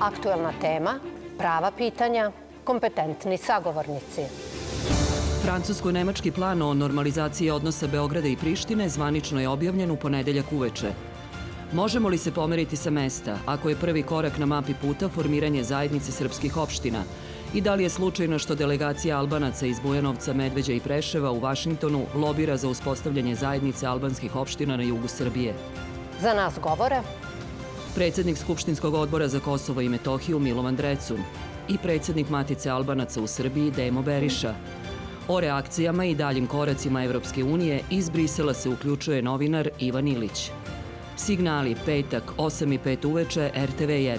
Aktuelna tema, prava pitanja, kompetentni sagovornici. Francusko-nemački plan o normalizaciji odnosa Beograda i Prištine zvanično je objavljen u ponedeljak uveče. Možemo li se pomeriti sa mesta ako je prvi korak na mapi puta formiranje zajednice srpskih opština i da li je slučajno što delegacija Albanaca iz Bujanovca, Medveđa i Preševa u Vašingtonu lobira za uspostavljanje zajednice albanskih opština na jugu Srbije? Za nas govore Predsednik Skupštinskog odbora za Kosovo i Metohiju Milovan Drecu i predsednik Matice Albanaca u Srbiji Demo Beriša. O reakcijama i daljim koracima Evropske unije iz Brisela se uključuje novinar Ivan Ilić. Signali petak 8 i 5 uveče RTV 1.